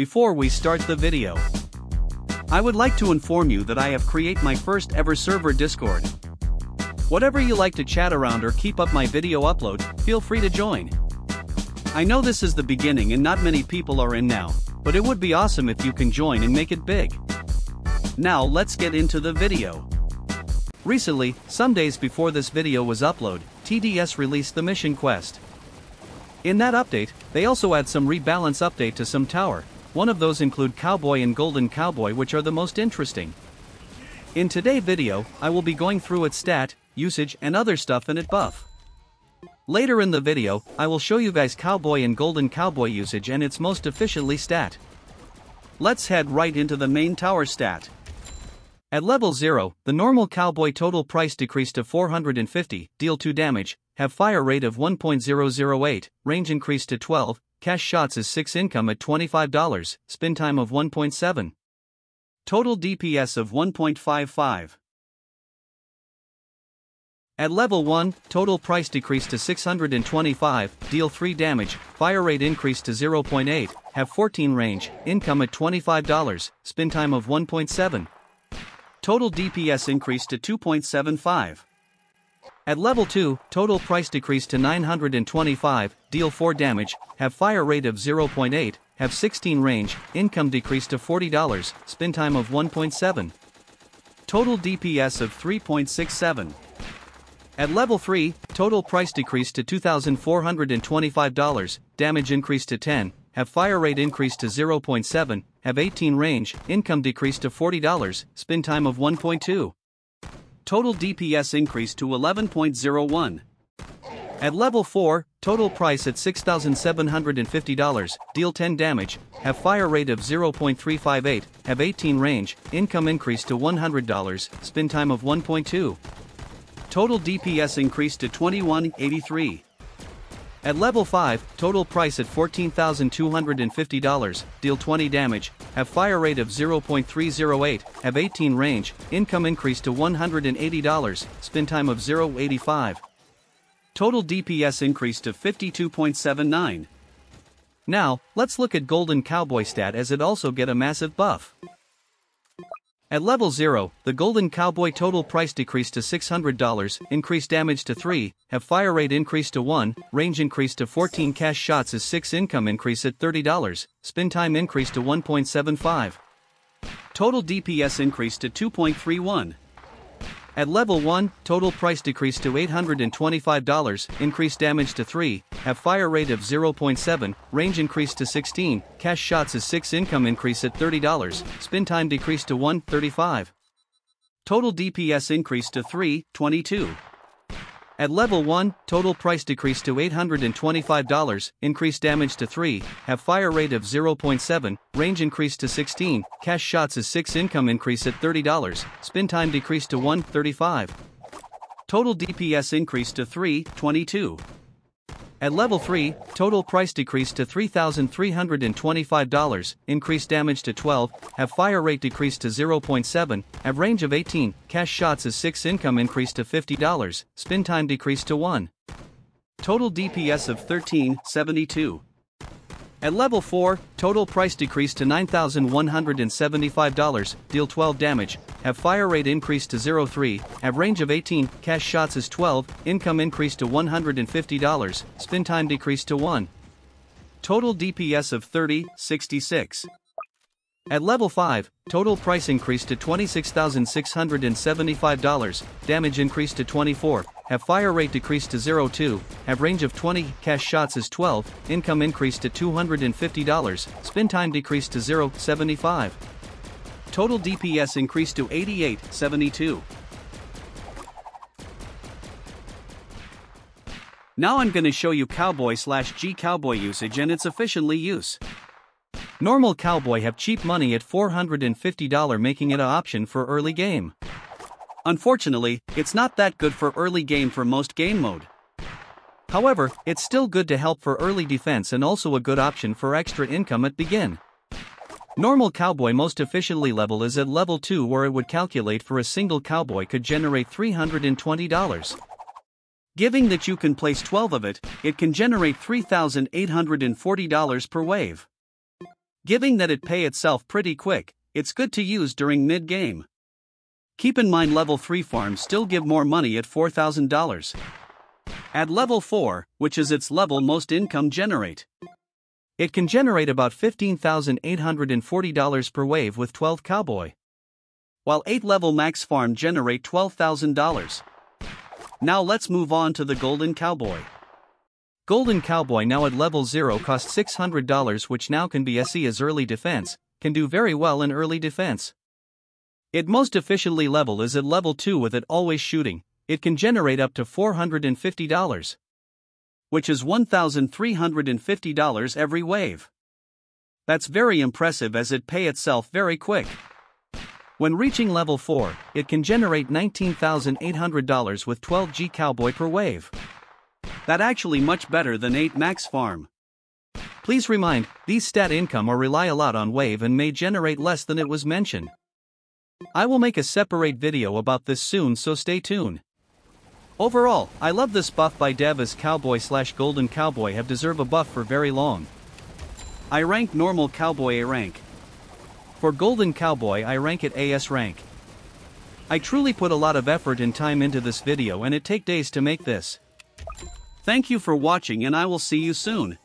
before we start the video. I would like to inform you that I have create my first ever server Discord. Whatever you like to chat around or keep up my video upload, feel free to join. I know this is the beginning and not many people are in now, but it would be awesome if you can join and make it big. Now let's get into the video. Recently, some days before this video was uploaded, TDS released the Mission Quest. In that update, they also add some rebalance update to some tower, one of those include Cowboy and Golden Cowboy which are the most interesting. In today's video, I will be going through its stat, usage and other stuff in it buff. Later in the video, I will show you guys Cowboy and Golden Cowboy usage and its most efficiently stat. Let's head right into the main tower stat. At level 0, the normal Cowboy total price decreased to 450, deal 2 damage, have fire rate of 1.008, range increased to 12, cash shots is 6 income at $25, spin time of 1.7. Total DPS of 1.55. At level 1, total price decreased to 625, deal 3 damage, fire rate increased to 0.8, have 14 range, income at $25, spin time of 1.7. Total DPS increased to 2.75. At level 2, total price decreased to 925, deal 4 damage, have fire rate of 0.8, have 16 range, income decreased to $40, spin time of 1.7. Total DPS of 3.67. At level 3, total price decreased to $2,425, damage increased to 10, have fire rate increased to 0.7, have 18 range, income decreased to $40, spin time of 1.2. Total DPS increased to 11.01. At level 4, total price at $6,750, deal 10 damage, have fire rate of 0.358, have 18 range, income increase to $100, spin time of 1.2. Total DPS increased to 2183. At level 5, total price at $14,250, deal 20 damage, have fire rate of 0.308, have 18 range, income increase to $180, spin time of 0.85. Total DPS increase to 52.79. Now, let's look at Golden Cowboy stat as it also get a massive buff. At level 0, the Golden Cowboy total price decreased to $600, increased damage to 3, have fire rate increased to 1, range increased to 14 cash shots is 6 income increase at $30, spin time increased to 1.75. Total DPS increased to 2.31. At level 1, total price decreased to $825, increased damage to 3, have fire rate of 0.7, range increased to 16, cash shots is 6 income increase at $30, spin time decreased to 1.35. Total DPS increased to 3.22. At level 1, total price decreased to $825, increased damage to 3, have fire rate of 0.7, range increased to 16, cash shots is 6 income increase at $30, spin time decreased to 135. Total DPS increased to 3.22. At level 3, total price decreased to $3,325, increased damage to 12, have fire rate decreased to 0.7, have range of 18, cash shots is 6 income increased to $50, spin time decreased to 1. Total DPS of 1372. At level 4, total price decreased to $9,175, deal 12 damage, have fire rate increased to 0.3, have range of 18, cash shots is 12, income increased to $150, spin time decreased to 1. Total DPS of 3066. At level 5, total price increased to $26,675, damage increased to 24, have fire rate decreased to 0.2, have range of 20, cash shots is 12, income increased to $250, spin time decreased to 0.75. Total DPS increased to 88.72. Now I'm gonna show you Cowboy slash G Cowboy usage and its efficiently use. Normal Cowboy have cheap money at $450 making it a option for early game. Unfortunately, it's not that good for early game for most game mode. However, it's still good to help for early defense and also a good option for extra income at begin. Normal cowboy most efficiently level is at level 2 where it would calculate for a single cowboy could generate $320. Giving that you can place 12 of it, it can generate $3,840 per wave. Giving that it pay itself pretty quick, it's good to use during mid-game. Keep in mind level 3 farms still give more money at $4,000. At level 4, which is its level most income generate. It can generate about $15,840 per wave with 12 cowboy. While 8 level max farm generate $12,000. Now let's move on to the golden cowboy. Golden Cowboy now at level 0 costs $600 which now can be SE as early defense, can do very well in early defense. It most efficiently level is at level 2 with it always shooting, it can generate up to $450. Which is $1,350 every wave. That's very impressive as it pay itself very quick. When reaching level 4, it can generate $19,800 with 12G Cowboy per wave. That actually much better than 8 max farm. Please remind, these stat income or rely a lot on wave and may generate less than it was mentioned. I will make a separate video about this soon so stay tuned. Overall, I love this buff by dev as cowboy slash golden cowboy have deserve a buff for very long. I rank normal cowboy A rank. For golden cowboy I rank it AS rank. I truly put a lot of effort and time into this video and it take days to make this. Thank you for watching and I will see you soon.